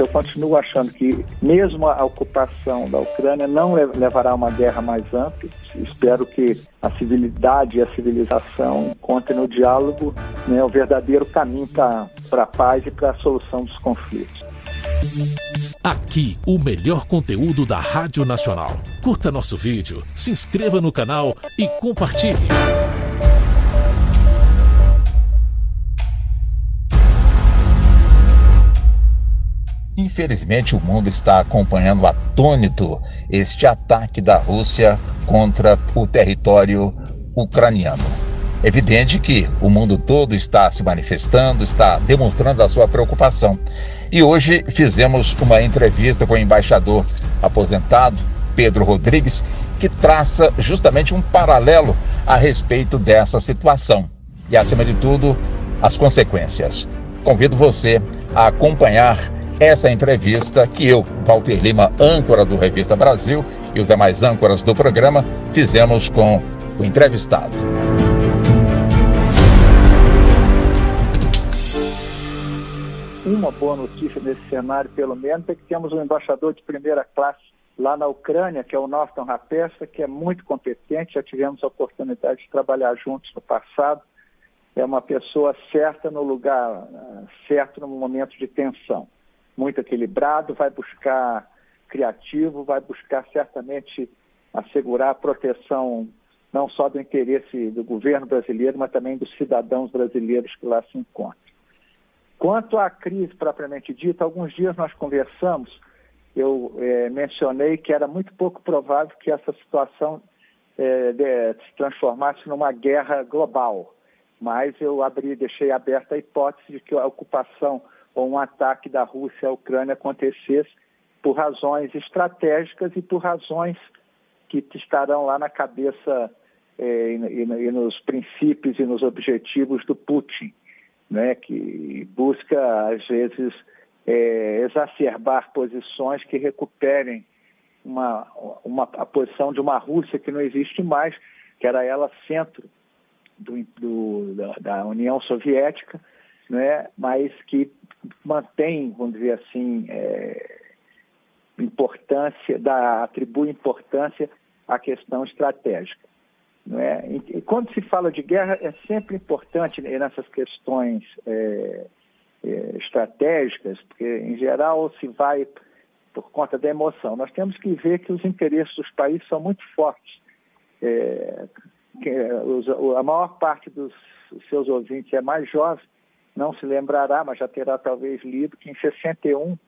eu continuo achando que, mesmo a ocupação da Ucrânia, não levará a uma guerra mais ampla. Espero que a civilidade e a civilização encontrem no diálogo né, o verdadeiro caminho para a paz e para a solução dos conflitos. Aqui, o melhor conteúdo da Rádio Nacional. Curta nosso vídeo, se inscreva no canal e compartilhe. Infelizmente, o mundo está acompanhando atônito este ataque da Rússia contra o território ucraniano. Evidente que o mundo todo está se manifestando, está demonstrando a sua preocupação. E hoje fizemos uma entrevista com o embaixador aposentado, Pedro Rodrigues, que traça justamente um paralelo a respeito dessa situação e, acima de tudo, as consequências. Convido você a acompanhar essa entrevista que eu, Walter Lima, âncora do Revista Brasil, e os demais âncoras do programa fizemos com o entrevistado. Uma boa notícia nesse cenário, pelo menos, é que temos um embaixador de primeira classe lá na Ucrânia, que é o Norton Rapesta, que é muito competente, já tivemos a oportunidade de trabalhar juntos no passado. É uma pessoa certa no lugar eh, certo no momento de tensão muito equilibrado, vai buscar criativo, vai buscar certamente assegurar a proteção não só do interesse do governo brasileiro, mas também dos cidadãos brasileiros que lá se encontram. Quanto à crise propriamente dita, alguns dias nós conversamos, eu é, mencionei que era muito pouco provável que essa situação é, de, se transformasse numa guerra global, mas eu abri, deixei aberta a hipótese de que a ocupação ou um ataque da Rússia à Ucrânia acontecesse por razões estratégicas e por razões que estarão lá na cabeça eh, e, e, nos princípios e nos objetivos do Putin, né, que busca, às vezes, eh, exacerbar posições que recuperem uma, uma, a posição de uma Rússia que não existe mais, que era ela centro do, do, da, da União Soviética, né, mas que mantém, vamos dizer assim, é, importância, dá, atribui importância à questão estratégica. é? E quando se fala de guerra, é sempre importante nessas questões é, é, estratégicas, porque em geral se vai por conta da emoção. Nós temos que ver que os interesses dos países são muito fortes. É, a maior parte dos seus ouvintes é mais jovem, não se lembrará, mas já terá talvez lido, que em 61,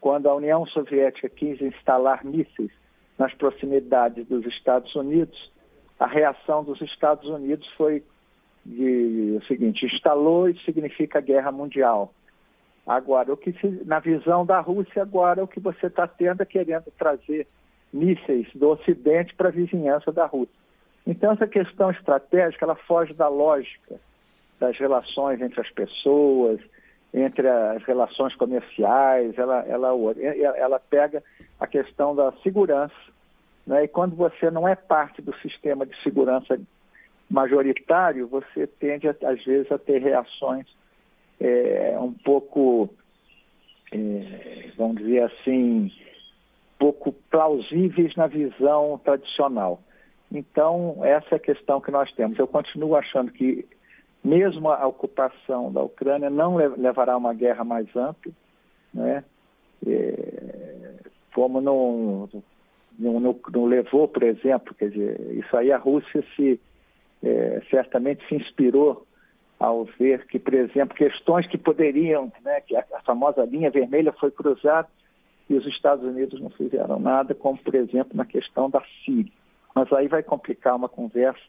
quando a União Soviética quis instalar mísseis nas proximidades dos Estados Unidos, a reação dos Estados Unidos foi de, o seguinte: instalou e significa guerra mundial. Agora, o que se, na visão da Rússia agora o que você está tendo é querendo trazer mísseis do Ocidente para a vizinhança da Rússia. Então essa questão estratégica ela foge da lógica das relações entre as pessoas, entre as relações comerciais, ela, ela, ela pega a questão da segurança. Né? E quando você não é parte do sistema de segurança majoritário, você tende, às vezes, a ter reações é, um pouco, é, vamos dizer assim, pouco plausíveis na visão tradicional. Então, essa é a questão que nós temos. Eu continuo achando que mesmo a ocupação da Ucrânia não levará a uma guerra mais ampla, né? É, como não, não, não, não, levou, por exemplo, quer dizer, isso aí a Rússia se é, certamente se inspirou ao ver que, por exemplo, questões que poderiam, né, que a, a famosa linha vermelha foi cruzada e os Estados Unidos não fizeram nada, como por exemplo na questão da Síria. Mas aí vai complicar uma conversa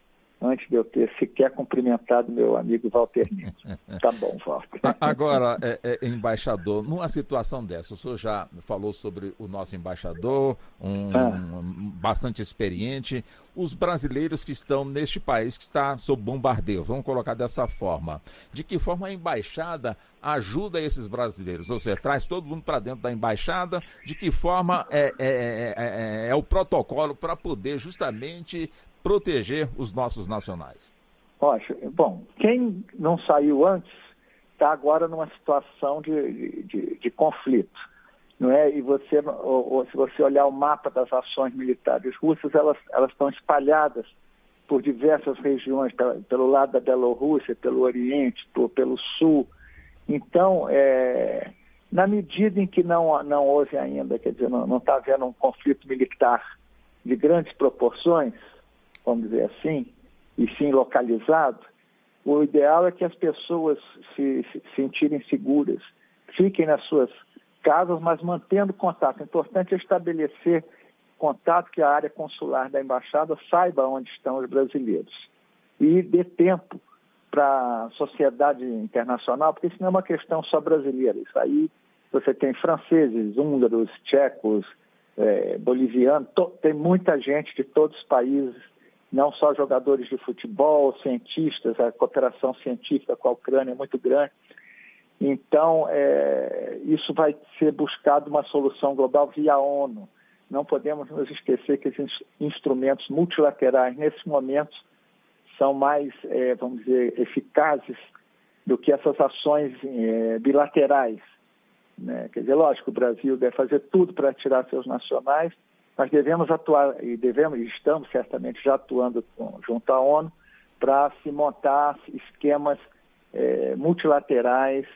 antes de eu ter sequer cumprimentado meu amigo Walter. Tá bom, Walter. Agora, é, é, embaixador, numa situação dessa, o senhor já falou sobre o nosso embaixador, um, ah. bastante experiente, os brasileiros que estão neste país que está sob bombardeio, vamos colocar dessa forma. De que forma a embaixada ajuda esses brasileiros? Ou seja, traz todo mundo para dentro da embaixada, de que forma é, é, é, é o protocolo para poder justamente proteger os nossos nacionais? Bom, quem não saiu antes está agora numa situação de, de, de conflito. não é? E você, ou, ou, se você olhar o mapa das ações militares russas, elas, elas estão espalhadas por diversas regiões, pelo lado da Bielorrússia, pelo Oriente, pelo Sul. Então, é, na medida em que não, não houve ainda, quer dizer, não está havendo um conflito militar de grandes proporções, vamos dizer assim, e sim localizado, o ideal é que as pessoas se, se sentirem seguras, fiquem nas suas casas, mas mantendo contato. O importante é estabelecer contato que a área consular da embaixada saiba onde estão os brasileiros e dê tempo para a sociedade internacional, porque isso não é uma questão só brasileira. Isso aí você tem franceses, húngaros, tchecos, é, bolivianos, tem muita gente de todos os países, não só jogadores de futebol, cientistas, a cooperação científica com a Ucrânia é muito grande. Então, é, isso vai ser buscado uma solução global via ONU. Não podemos nos esquecer que esses instrumentos multilaterais, nesse momento, são mais, é, vamos dizer, eficazes do que essas ações é, bilaterais. Né? Quer dizer, lógico, o Brasil deve fazer tudo para tirar seus nacionais, mas devemos atuar, e devemos, e estamos certamente já atuando junto à ONU, para se montar esquemas é, multilaterais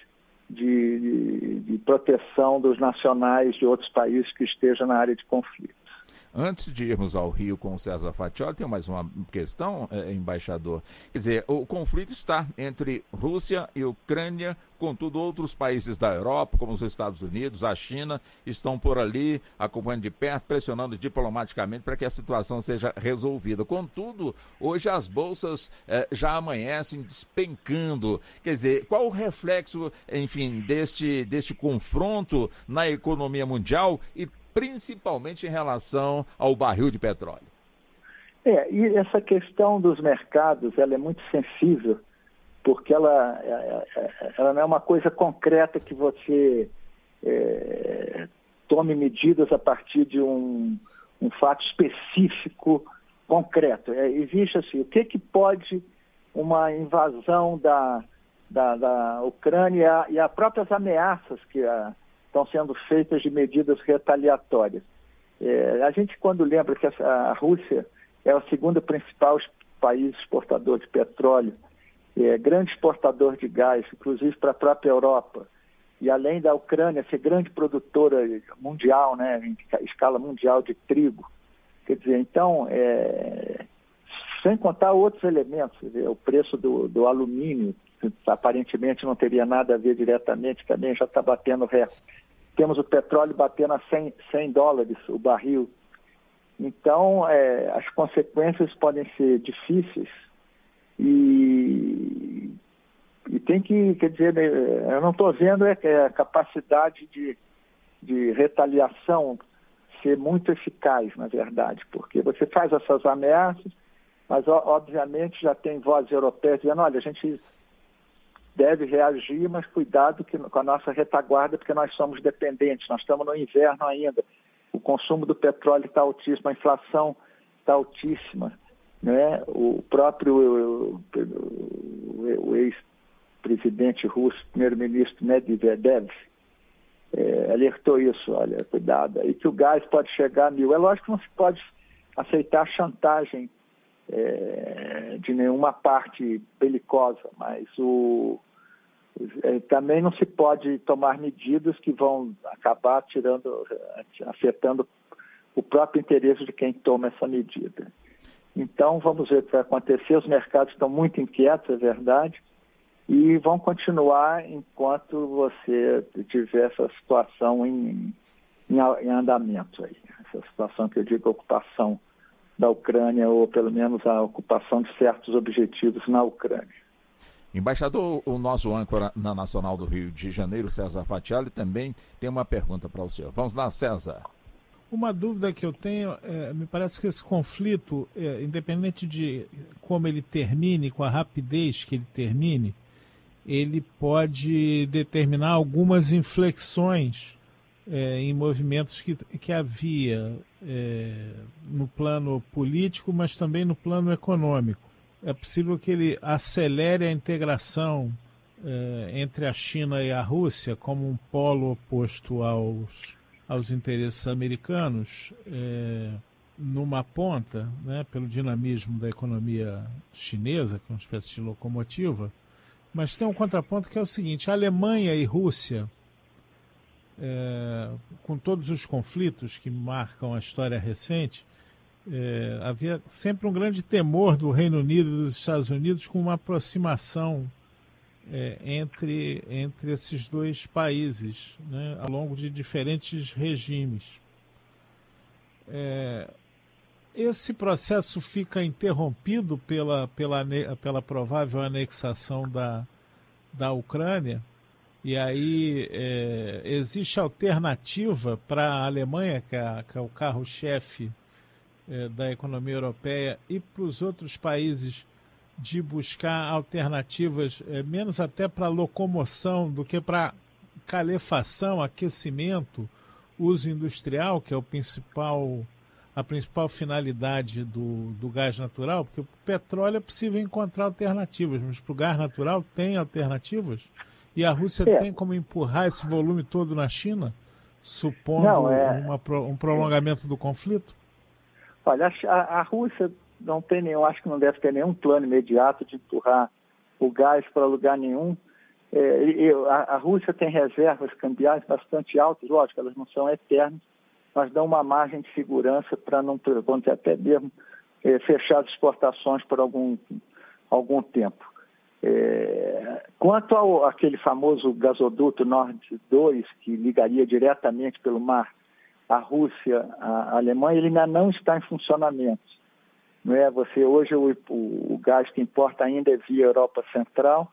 de, de, de proteção dos nacionais de outros países que estejam na área de conflito. Antes de irmos ao Rio com o César Fatioli, tem mais uma questão, eh, embaixador. Quer dizer, o conflito está entre Rússia e Ucrânia, contudo, outros países da Europa, como os Estados Unidos, a China, estão por ali, acompanhando de perto, pressionando diplomaticamente para que a situação seja resolvida. Contudo, hoje as bolsas eh, já amanhecem despencando. Quer dizer, qual o reflexo, enfim, deste, deste confronto na economia mundial e principalmente em relação ao barril de petróleo. É, e essa questão dos mercados, ela é muito sensível, porque ela, é, é, é, ela não é uma coisa concreta que você é, tome medidas a partir de um, um fato específico concreto. É, existe assim, o que, que pode uma invasão da, da, da Ucrânia e as próprias ameaças que a, estão sendo feitas de medidas retaliatórias. É, a gente, quando lembra que a, Rússia é o segundo principal país exportador de petróleo, é, grande exportador de gás, inclusive para a própria Europa, e além da Ucrânia ser grande produtora mundial, né, em escala mundial de trigo, quer dizer, então, é, sem contar outros elementos, o preço do, do alumínio, que aparentemente não teria nada a ver diretamente, também já está batendo recorde temos o petróleo batendo a 100, 100 dólares o barril. Então, é, as consequências podem ser difíceis e, e tem que, quer dizer, né, eu não estou vendo é, é, a capacidade de, de retaliação ser muito eficaz, na verdade, porque você faz essas ameaças, mas obviamente já tem vozes europeias dizendo, olha, a gente deve reagir, mas cuidado que, com a nossa retaguarda, porque nós somos dependentes, nós estamos no inverno ainda. O consumo do petróleo está altíssimo, a inflação está altíssima. Né? O próprio ex-presidente russo, primeiro-ministro Medvedev, é, alertou isso, olha, cuidado, aí que o gás pode chegar a mil. É lógico que não se pode aceitar chantagem é, de nenhuma parte belicosa, mas o, é, também não se pode tomar medidas que vão acabar tirando, afetando o próprio interesse de quem toma essa medida. Então, vamos ver o que vai acontecer. Os mercados estão muito inquietos, é verdade, e vão continuar enquanto você tiver essa situação em, em, em andamento aí. Essa situação que eu digo ocupação da Ucrânia, ou pelo menos a ocupação de certos objetivos na Ucrânia. Embaixador, o nosso âncora na Nacional do Rio de Janeiro, César Fatiali, também tem uma pergunta para o senhor. Vamos lá, César. Uma dúvida que eu tenho, é, me parece que esse conflito, é, independente de como ele termine, com a rapidez que ele termine, ele pode determinar algumas inflexões é, em movimentos que, que havia é, no plano político, mas também no plano econômico. É possível que ele acelere a integração eh, entre a China e a Rússia como um polo oposto aos, aos interesses americanos é, numa ponta, né, pelo dinamismo da economia chinesa, que é uma espécie de locomotiva, mas tem um contraponto que é o seguinte: a Alemanha e Rússia, é, com todos os conflitos que marcam a história recente, é, havia sempre um grande temor do Reino Unido e dos Estados Unidos com uma aproximação é, entre, entre esses dois países, né, ao longo de diferentes regimes. É, esse processo fica interrompido pela, pela, pela provável anexação da, da Ucrânia, e aí é, existe alternativa para a Alemanha, que é, que é o carro-chefe é, da economia europeia, e para os outros países de buscar alternativas, é, menos até para locomoção do que para calefação, aquecimento, uso industrial, que é o principal, a principal finalidade do, do gás natural, porque o petróleo é possível encontrar alternativas, mas para o gás natural tem alternativas? E a Rússia é. tem como empurrar esse volume todo na China, supondo Não, é... uma, um prolongamento do conflito? Olha, a, a Rússia não tem nenhum, acho que não deve ter nenhum plano imediato de empurrar o gás para lugar nenhum. É, a, a, Rússia tem reservas cambiais bastante altas, lógico, elas não são eternas, mas dão uma margem de segurança para não, dizer, até mesmo é, fechar as exportações por algum, algum tempo. É, quanto ao aquele famoso gasoduto Nord 2, que ligaria diretamente pelo mar a Rússia à Alemanha, ele ainda não está em funcionamento. Não é? Você hoje o, o, o gás que importa ainda é via Europa Central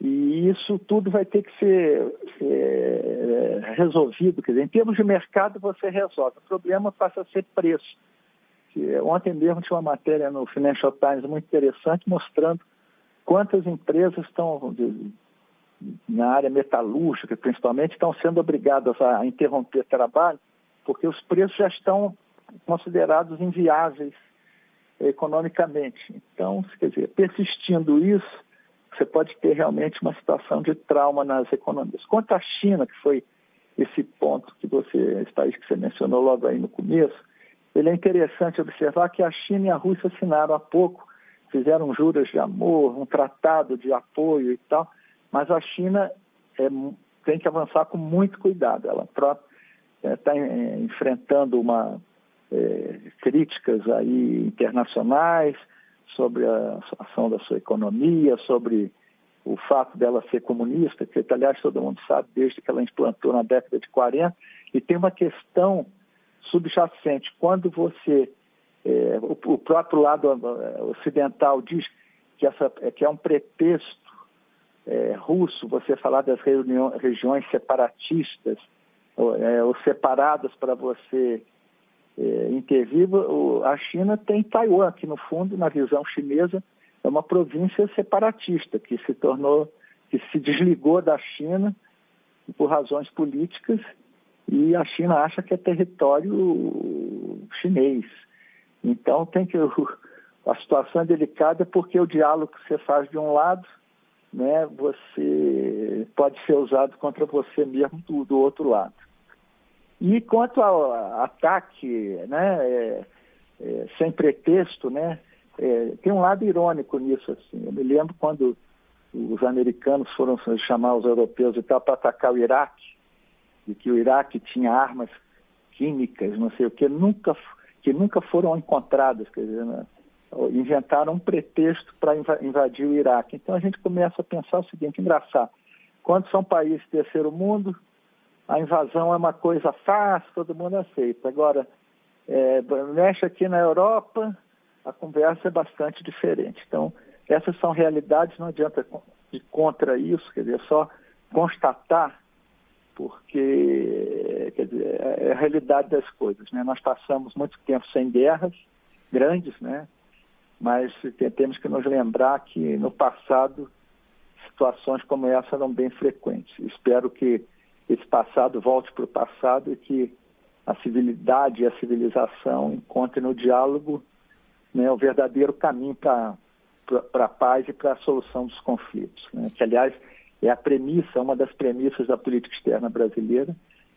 e isso tudo vai ter que ser, é, resolvido. Quer dizer, em termos de mercado você resolve. O problema passa a ser preço. Ontem mesmo tinha uma matéria no Financial Times muito interessante mostrando quantas empresas estão na área metalúrgica, principalmente, estão sendo obrigadas a interromper trabalho porque os preços já estão considerados inviáveis economicamente. Então, quer dizer, persistindo isso, você pode ter realmente uma situação de trauma nas economias. Quanto à China, que foi esse ponto que você, esse que você mencionou logo aí no começo, ele é interessante observar que a China e a Rússia assinaram há pouco, fizeram juras de amor, um tratado de apoio e tal, mas a China é, tem que avançar com muito cuidado. Ela está é, enfrentando uma é, críticas aí internacionais sobre a ação da sua economia, sobre o fato dela ser comunista, que aliás todo mundo sabe desde que ela implantou na década de 40, e tem uma questão subjacente. Quando você, é, o, o, próprio lado é, ocidental diz que, essa, é, que é um pretexto é, russo você falar das regiões separatistas ou, é, ou separadas para você é, intervir, a China tem Taiwan, que no fundo, na visão chinesa, é uma província separatista, que se tornou, que se desligou da China por razões políticas e a China acha que é território chinês. Então tem que a situação é delicada porque o diálogo que você faz de um lado, né, você pode ser usado contra você mesmo do, do outro lado. E quanto ao ataque, né, é, é, sem pretexto, né, é, tem um lado irônico nisso. Assim. Eu me lembro quando os americanos foram chamar os europeus e tal para atacar o Iraque, e que o Iraque tinha armas químicas, não sei o que, nunca, que nunca foram encontradas, quer dizer, né, inventaram um pretexto para invadir o Iraque. Então a gente começa a pensar o seguinte, engraçado, quando são países terceiro mundo, a invasão é uma coisa fácil, todo mundo aceita. Agora, é, mexe aqui na Europa, a conversa é bastante diferente. Então, essas são realidades, não adianta ir contra isso, quer dizer, é só constatar, porque quer dizer, é a realidade das coisas. Né? Nós passamos muito tempo sem guerras grandes, né? mas temos que nos lembrar que no passado situações como essa eram bem frequentes. Espero que esse passado volte para o passado e que a civilidade e a civilização encontrem no diálogo né, o verdadeiro caminho para a paz e para a solução dos conflitos. Né? Que, aliás, é a premissa, uma das premissas da política externa brasileira,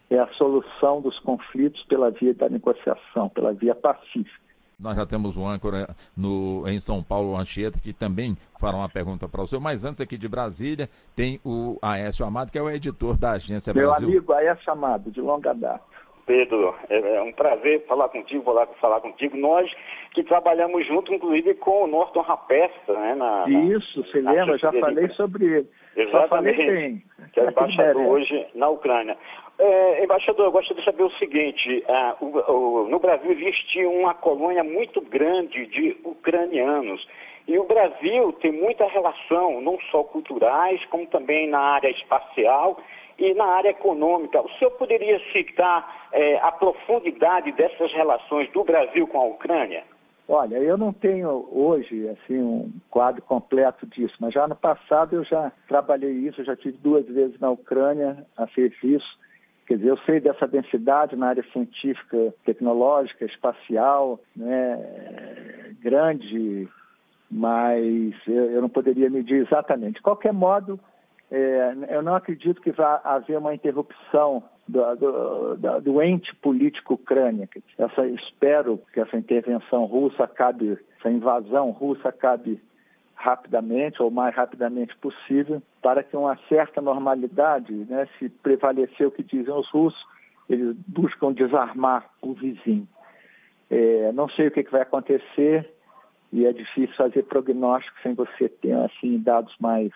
é a solução dos conflitos pela via da negociação, pela via pacífica. Nós já temos um âncora no, em São Paulo, Anchieta, que também fará uma pergunta para o senhor. Mas antes aqui de Brasília, tem o Aécio Amado, que é o editor da Agência Meu Brasil. Meu amigo Aécio Amado, de longa data. Pedro, é um prazer falar contigo, falar, falar contigo. Nós que trabalhamos junto, inclusive, com o Norton Rapesta, né? Na, Isso, você lembra? Já falei sobre ele. Exatamente. bem. Que é embaixador hoje na Ucrânia. É, embaixador, eu gostaria de saber o seguinte: é, o, o, no Brasil existe uma colônia muito grande de ucranianos. E o Brasil tem muita relação, não só culturais, como também na área espacial e na área econômica. O senhor poderia citar é, a profundidade dessas relações do Brasil com a Ucrânia? Olha, eu não tenho hoje assim um quadro completo disso, mas já no passado eu já trabalhei isso, já tive duas vezes na Ucrânia a serviço. Quer dizer, eu sei dessa densidade na área científica, tecnológica, espacial, né, grande, mas eu não poderia medir exatamente. De qualquer modo, é, eu não acredito que vá haver uma interrupção do, do, do, ente político Ucrânia. Essa, espero que essa intervenção russa acabe, essa invasão russa acabe rapidamente ou mais rapidamente possível, para que uma certa normalidade, né, se prevalecer o que dizem os russos, eles buscam desarmar o vizinho. É, não sei o que, que vai acontecer e é difícil fazer prognóstico sem você ter assim dados mais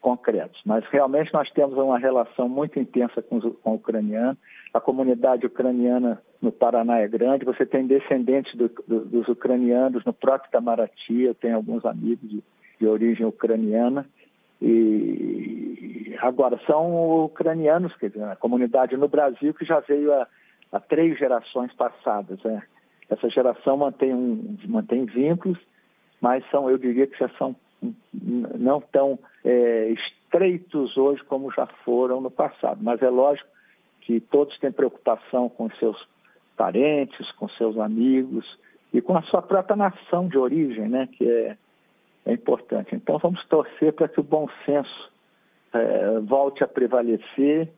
concretos. Mas realmente nós temos uma relação muito intensa com, com o ucraniano. A comunidade ucraniana no Paraná é grande. Você tem descendentes do, do, dos ucranianos no próprio Itamaraty. Eu tenho alguns amigos de, de origem ucraniana. E agora são ucranianos, quer dizer, a comunidade no Brasil que já veio há, há três gerações passadas. Né? Essa geração mantém, um, mantém vínculos, mas são, eu diria que já são não tão é, estreitos hoje como já foram no passado. Mas é lógico que todos têm preocupação com seus parentes, com seus amigos e com a sua própria nação de origem, né, que é, é importante. Então vamos torcer para que o bom senso é, volte a prevalecer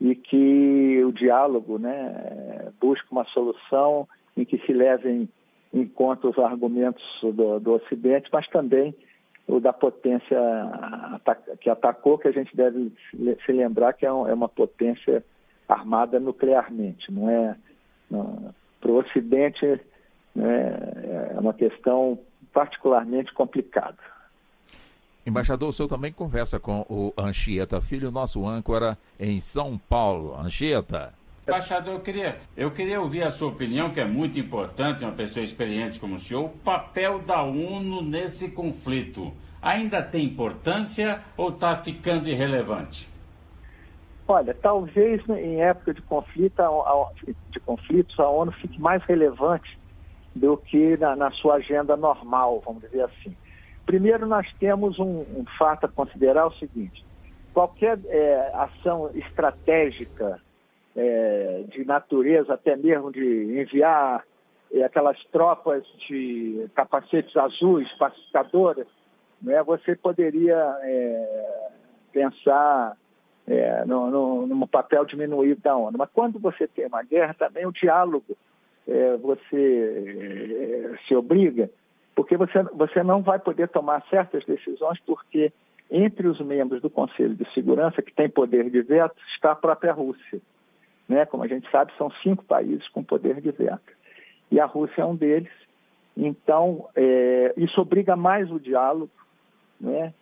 e que o diálogo né, busque uma solução em que se levem em conta os argumentos do, do Ocidente, mas também o da potência que atacou, que a gente deve se lembrar que é, é uma potência armada nuclearmente, não é? Para o Ocidente né, é uma questão particularmente complicada. Embaixador, o senhor também conversa com o Anchieta Filho, nosso âncora em São Paulo. Anchieta. Embaixador, eu queria, eu queria ouvir a sua opinião, que é muito importante, uma pessoa experiente como o senhor, o papel da ONU nesse conflito. Ainda tem importância ou está ficando irrelevante? Olha, talvez né, em época de conflito, de conflitos, a ONU fique mais relevante do que na, na sua agenda normal, vamos dizer assim. Primeiro, nós temos um, um fato a considerar o seguinte: qualquer é, ação estratégica é, de natureza, até mesmo de enviar é, aquelas tropas de capacetes azuis, pacificadoras, né, você poderia é, pensar é, no, no, no, papel diminuído da ONU. Mas quando você tem uma guerra, também o diálogo é, você é, se obriga, porque você, você não vai poder tomar certas decisões, porque entre os membros do Conselho de Segurança, que tem poder de veto, está a própria Rússia. Né? Como a gente sabe, são cinco países com poder de veto. E a Rússia é um deles. Então, é, isso obriga mais o diálogo, né?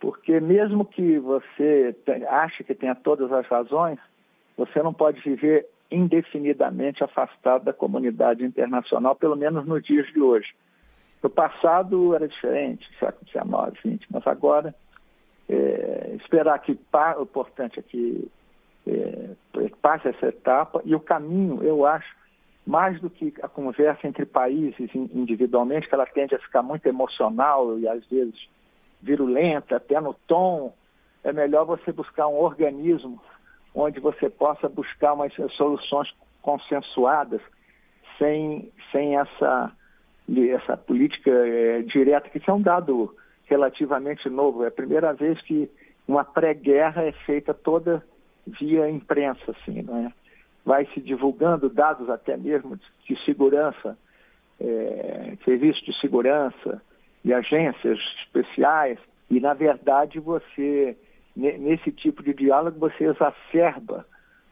Porque mesmo que você ache que tenha todas as razões, você não pode viver indefinidamente afastado da comunidade internacional, pelo menos nos dias de hoje. No passado era diferente, século XIX, XX, mas agora é, esperar que o importante é que é, passe essa etapa e o caminho, eu acho, mais do que a conversa entre países individualmente, que ela tende a ficar muito emocional e às vezes virulenta, até no tom, é melhor você buscar um organismo onde você possa buscar umas soluções consensuadas sem, sem essa, essa política é, direta, que isso é um dado relativamente novo. É a primeira vez que uma pré-guerra é feita toda via imprensa, assim, não é? vai se divulgando dados até mesmo de, de segurança, é, serviços de segurança e agências especiais, e na verdade você, nesse tipo de diálogo, você exacerba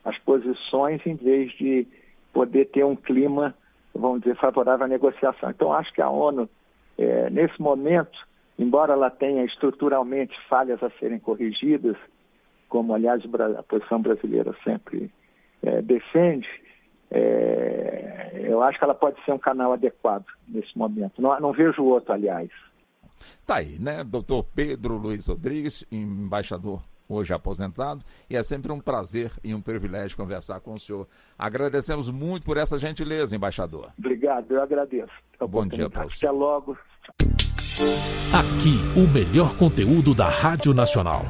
as posições em vez de poder ter um clima, vamos dizer, favorável à negociação. Então acho que a ONU, é, nesse momento, embora ela tenha estruturalmente falhas a serem corrigidas, como aliás a posição brasileira sempre é, defende, é, eu acho que ela pode ser um canal adequado nesse momento. Não, não vejo outro, aliás. Tá aí, né? Doutor Pedro Luiz Rodrigues, embaixador hoje aposentado, e é sempre um prazer e um privilégio conversar com o senhor. Agradecemos muito por essa gentileza, embaixador. Obrigado, eu agradeço. Bom dia para. Até logo. Aqui, o melhor conteúdo da Rádio Nacional.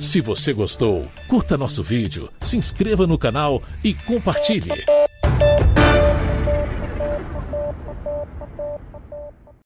Se você gostou, curta nosso vídeo, se inscreva no canal e compartilhe.